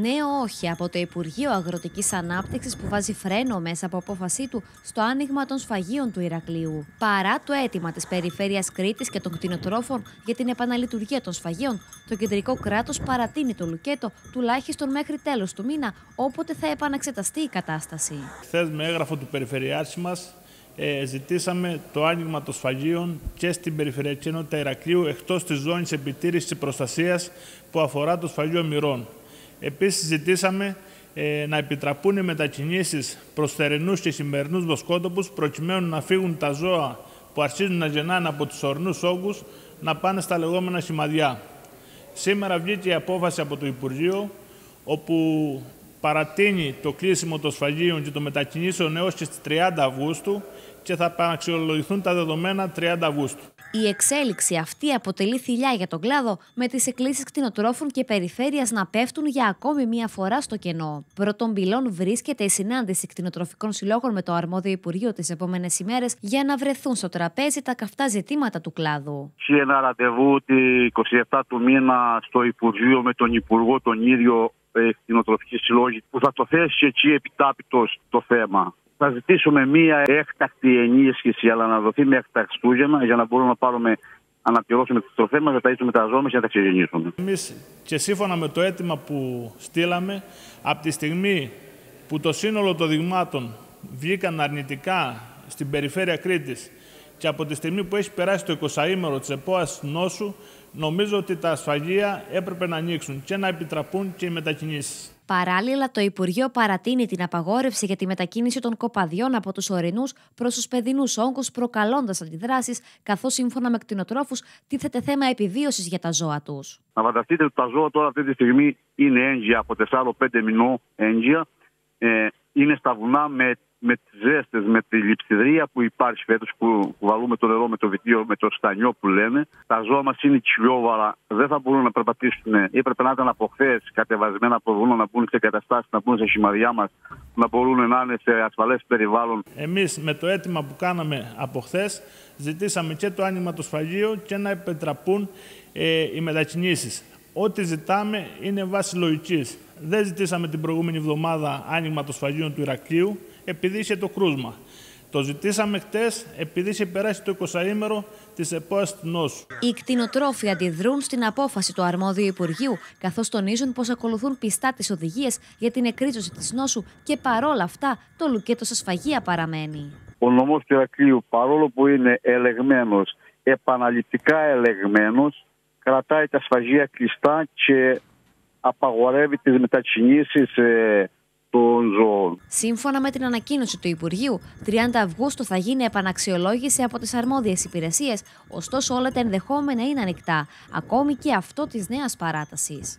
Νέο όχι από το Υπουργείο Αγροτικής Ανάπτυξης που βάζει φρένο μέσα από απόφασή του στο άνοιγμα των σφαγείων του Ηρακλείου. Παρά το αίτημα της Περιφέρειας Κρήτης και των κτηνοτρόφων για την επαναλειτουργία των σφαγείων, το κεντρικό κράτος παρατείνει το λουκέτο τουλάχιστον μέχρι τέλος του μήνα, όποτε θα επαναξεταστεί η κατάσταση. Χθες με έγγραφο του Περιφερειάρχης μας ε, ζητήσαμε το άνοιγμα των σφαγείων και στην Περιφερειακή Ενότητα Ηρακλείου εκτός της ζώνης επιτήρησης προστασίας που αφορά το σφαγείο μυρών. Επίσης ζητήσαμε ε, να επιτραπούν οι μετακινήσεις προς θερινούς και σημερινούς βοσκότοπους προκειμένου να φύγουν τα ζώα που αρχίζουν να γεννάνε από τους ορεινούς όγκους να πάνε στα λεγόμενα σημαδιά. Σήμερα βγήκε η απόφαση από το Υπουργείο όπου παρατείνει το κλείσιμο των σφαγείων και των μετακινήσεων έως και στις 30 Αυγούστου και θα επαναξιολογηθούν τα δεδομένα 30 Αυγούστου. Η εξέλιξη αυτή αποτελεί θηλιά για τον κλάδο, με τις εκκλήσεις κτηνοτρόφων και περιφέρειας να πέφτουν για ακόμη μία φορά στο κενό. Πρώτον πυλών βρίσκεται η συνάντηση κτηνοτροφικών συλλόγων με το αρμόδιο Υπουργείο τις επόμενες ημέρες για να βρεθούν στο τραπέζι τα καυτά ζητήματα του κλάδου. Έχει ένα ραντεβού τη 27 του μήνα στο Υπουργείο με τον Υπουργό τον ίδιο ε, κτηνοτροφική συλλόγη που θα το θέσει εκεί επιτάπητος το θέμα θα ζητήσουμε μία έκτακτη ενίσχυση, αλλά να δοθεί μέχρι τα Χριστούγεννα για να μπορούμε να πάρουμε αναπληρώσουμε τι τροφέ μα, να ταΐσουμε τα ζώα και να τα ξεγεννήσουμε. Εμείς και σύμφωνα με το αίτημα που στείλαμε, από τη στιγμή που το σύνολο των δειγμάτων βγήκαν αρνητικά στην περιφέρεια Κρήτης και από τη στιγμή που έχει περάσει το 20ήμερο της ΕΠΟΑΣ νόσου, νομίζω ότι τα ασφαγεία έπρεπε να ανοίξουν και να επιτραπούν και οι μετακινήσεις. Παράλληλα, το Υπουργείο παρατείνει την απαγόρευση για τη μετακίνηση των κοπαδιών από τους ορεινούς προς τους παιδινούς όγκους, προκαλώντας αντιδράσεις, καθώς σύμφωνα με κτηνοτρόφους τίθεται θέμα επιβίωσης για τα ζώα τους. Να φανταστείτε ότι τα ζώα τώρα αυτή τη στιγμή είναι έγκυα από 4-5 μηνών έγκυα. Ε, είναι στα βουνά με με τις ζέστες, με τη λειψιδρία που υπάρχει φέτος, που βαλούμε το νερό με το βιτίο, με το στανιό που λένε. Τα ζώα μας είναι τσιλιόβαρα, δεν θα μπορούν να περπατήσουν. Έπρεπε να ήταν από χθες κατεβασμένα από βουνό να μπουν σε καταστάσεις, να μπουν σε σημαδιά μας, να μπορούν να είναι σε ασφαλές περιβάλλον. Εμείς με το αίτημα που κάναμε από χθες, ζητήσαμε και το άνοιγμα του σφαγείου και να επιτραπούν ε, οι μετακινήσεις. Ό,τι ζητάμε είναι βάση λογικής. Δεν ζητήσαμε την προηγούμενη εβδομάδα άνοιγμα των σφαγείων του Ηρακλείου επειδή είχε το κρούσμα. Το ζητήσαμε χτες επειδή είχε περάσει το 20ήμερο της επόμενη νόσου. Οι κτηνοτρόφοι αντιδρούν στην απόφαση του αρμόδιου Υπουργείου, καθώς τονίζουν πως ακολουθούν πιστά τις οδηγίες για την εκρίζωση της νόσου και παρόλα αυτά το λουκέτος σα σφαγεία παραμένει. Ο νομός του Ηρακλείου, παρόλο που είναι ελεγμένος, επαναληπτικά ελεγμένος, κρατάει τα σφαγεία κλειστά και απαγορεύει τις μετακινήσεις ε, των ζώων. Σύμφωνα με την ανακοίνωση του Υπουργείου, 30 Αυγούστου θα γίνει επαναξιολόγηση από τις αρμόδιες υπηρεσίες, ωστόσο όλα τα ενδεχόμενα είναι ανοιχτά, ακόμη και αυτό της νέας παράτασης.